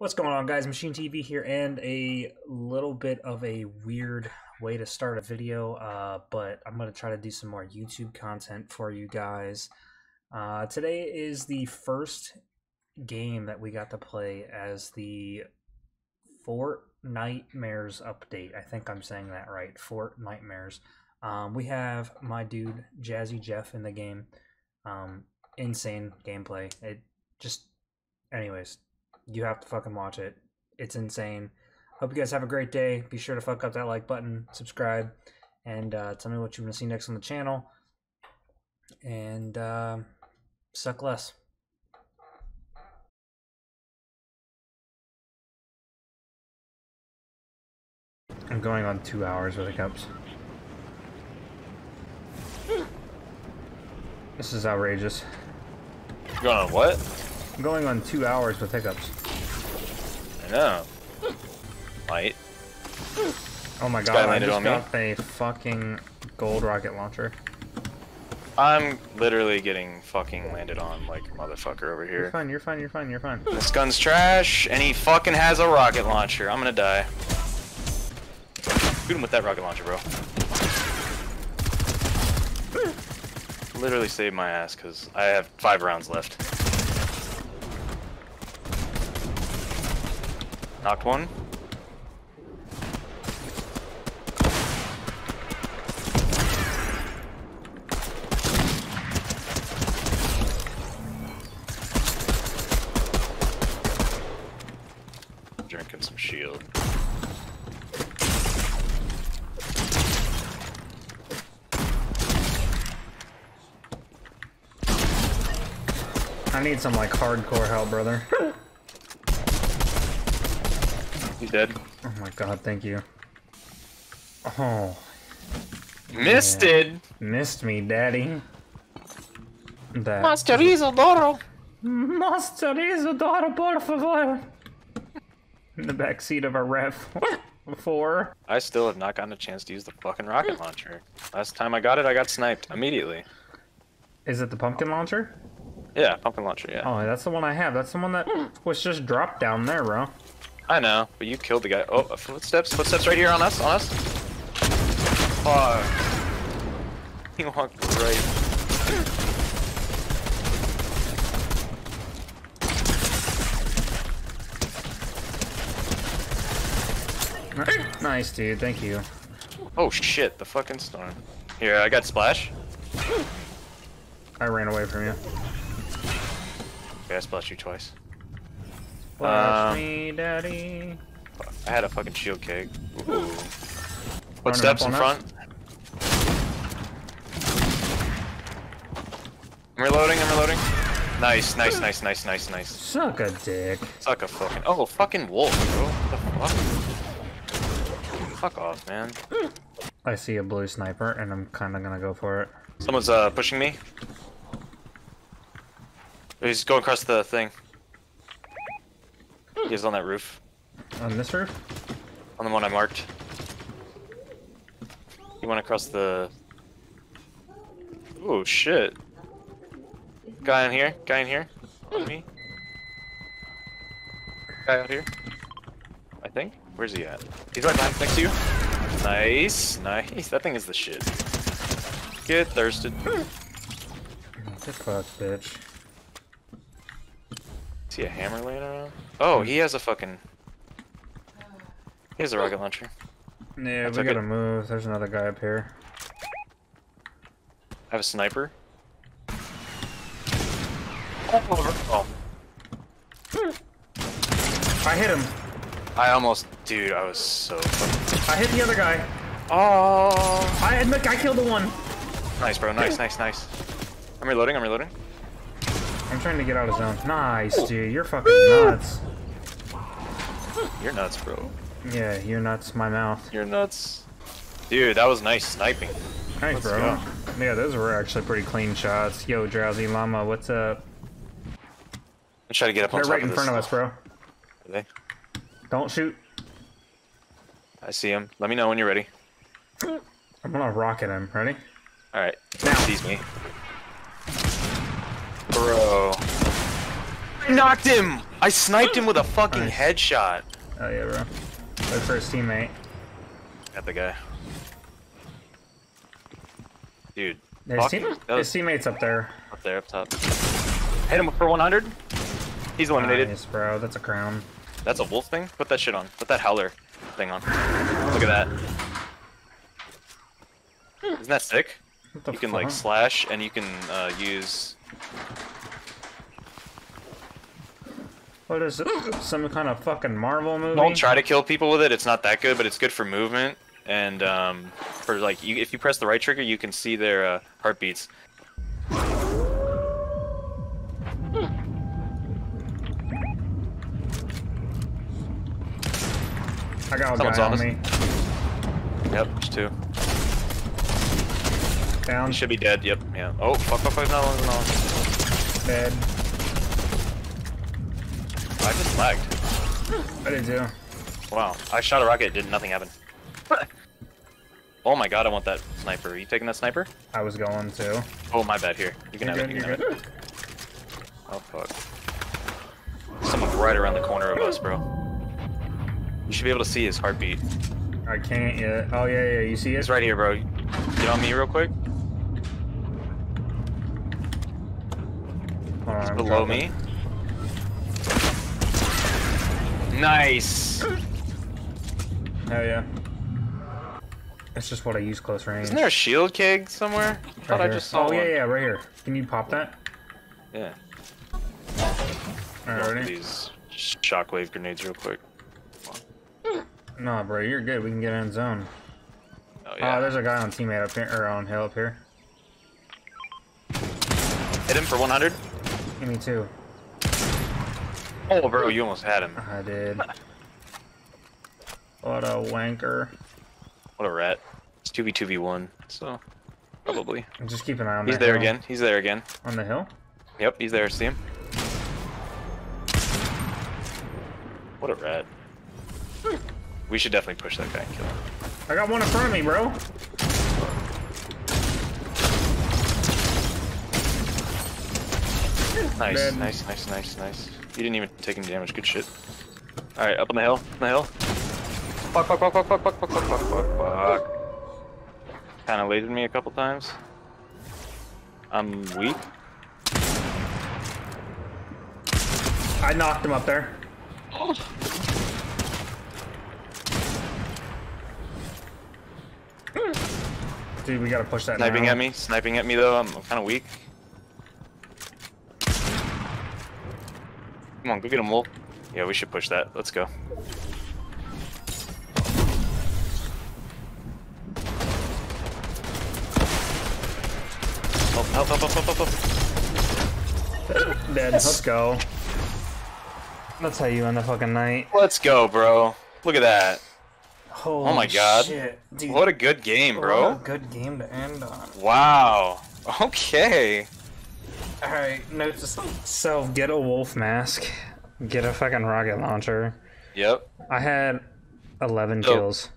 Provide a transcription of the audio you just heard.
What's going on guys, Machine TV here and a little bit of a weird way to start a video, uh, but I'm going to try to do some more YouTube content for you guys. Uh, today is the first game that we got to play as the Fort Nightmares update. I think I'm saying that right, Fortnitemares. Um, we have my dude Jazzy Jeff in the game. Um, insane gameplay. It just, anyways, you have to fucking watch it. It's insane. Hope you guys have a great day. Be sure to fuck up that like button, subscribe, and uh, tell me what you want to see next on the channel. And uh, suck less. I'm going on two hours with hiccups. This is outrageous. You going on what? I'm going on two hours with hiccups. I know. Might. Oh my god, I just on me. got a fucking gold rocket launcher. I'm literally getting fucking landed on like a motherfucker over here. You're fine, you're fine, you're fine, you're fine. This gun's trash, and he fucking has a rocket launcher. I'm gonna die. Shoot him with that rocket launcher, bro. Literally saved my ass because I have five rounds left. Knocked one. Drinking some shield. I need some like hardcore help, brother. He's dead. Oh my god, thank you. Oh, Missed Yeah. it! missed me, daddy. That Master Isidoro! Master Isidoro, por favor. In the back seat of a Rev 4. I still have not gotten a chance to use the fucking rocket launcher. Last time I got it, I got sniped immediately. Is it the pumpkin launcher? Yeah, pumpkin launcher, yeah. Oh, that's the one I have. That's the one that was just dropped down there, bro. I know, but you killed the guy. Oh, footsteps, footsteps right here on us, on us. Fuck. He walked right. Nice, dude. Thank you. Oh shit, the fucking storm. Here, I got splash. I ran away from you. Okay, I splashed you twice. Flash Um, me, daddy. I had a fucking shield keg. Ooh. Running Footsteps in front. I'm reloading, I'm reloading. Nice, nice, nice, nice, nice, nice. Suck a dick. Suck a fucking. Oh, fucking wolf, bro. What the fuck? Fuck off, man. I see a blue sniper, and I'm kind of gonna go for it. Someone's uh pushing me. He's going across the thing. He's on that roof. On this roof? On the one I marked. He went across the. Oh shit. Guy in here. Guy in here. On me. Guy out here. I think. Where's he at? He's right behind, next to you. Nice, nice. That thing is the shit. Get thirsted. Get fucked, bitch. See a hammer laying around? Oh, hmm. he has a fucking. He has a rocket launcher. Yeah, I we gotta it. move. There's another guy up here. I have a sniper. Oh, I hit him. I almost, dude, I was so. I hit the other guy. Oh, I admit I killed the one. nice, bro. Nice, nice, nice. I'm reloading. I'm reloading. I'm trying to get out of zone. Nice, dude. You're fucking nuts. You're nuts, bro. Yeah, you're nuts. My mouth. You're nuts, dude. That was nice sniping. Thanks, Let's bro. go. Yeah, those were actually pretty clean shots. Yo, Drowsy Llama, what's up? I'm trying to get up on They're top right in of front of us, bro. Are they? Don't shoot. I see him. Let me know when you're ready. I'm gonna rocket him. Ready? All right. Now. Sees me. Bro. Knocked him! I sniped him with a fucking Nice. headshot. Oh yeah, bro. Wait first teammate. Got the guy. Dude, His, team, his teammate's up there. up there, up top. Hit him for 100. He's eliminated. Nice, bro. That's a crown. That's a wolf thing? Put that shit on. Put that howler thing on. Look at that. Isn't that sick? You can fuck? like slash and you can uh, use. What is it? Some kind of fucking Marvel movie? Don't try to kill people with it. It's not that good, but it's good for movement and um, for like you, if you press the right trigger, you can see their uh, heartbeats. I got a Someone's guy on on me. Yep, there's two. Down. He should be dead. Yep. Yeah. Oh fuck! Fuck! Fuck! No! No! No! Dead. I just lagged. I did too. Wow. I shot a rocket. Did nothing happen. oh my god! I want that sniper. Are you taking that sniper? I was going to. Oh my bad. Here. You can You're have good, it. You can have good. it. Oh fuck. Someone's right around the corner of us, bro. You should be able to see his heartbeat. I can't yet. Oh yeah, yeah. You see it? He's right here, bro. Get on me real quick. He's below me. Nice. Hell yeah. That's just what I use close range. Isn't there a shield keg somewhere? I thought Right I just saw Oh yeah, yeah, right here. Can you pop that? Yeah. Alright, ready? These shockwave grenades real quick. No, bro, you're good. We can get in zone. Oh Oh, yeah. there's a guy on teammate up here, or on hill up here. Hit him for 100. Give me two. Oh, bro, you almost had him. I did. What a wanker. What a rat. It's 2v2v1, so probably. Just keep an eye on He's there hill. again. He's there again. On the hill? Yep, he's there. See him? What a rat. We should definitely push that guy and kill him. I got one in front of me, bro. Nice, Dead. nice, nice, nice, nice. You didn't even take any damage. Good shit. Alright, up on the hill. On the hill. Fuck, fuck, fuck, fuck, fuck, fuck, fuck, fuck, fuck, fuck, fuck. Kinda lated me a couple times. I'm weak. I knocked him up there. Dude, we gotta push that Sniping now. at me. Sniping at me though. I'm, I'm kinda weak. Come on, go get him, Wolf. Yeah, we should push that. Let's go. Help, help, help, help, help, help, help. Dead. Let's go. That's how you end the fucking night. Let's go, bro. Look at that. Holy oh my God. Shit. Dude, What a good game, bro. what a bro. good game to end on. Wow. Okay. Alright, note to self, get a wolf mask. Get a fucking rocket launcher. Yep. I had 11 So- kills.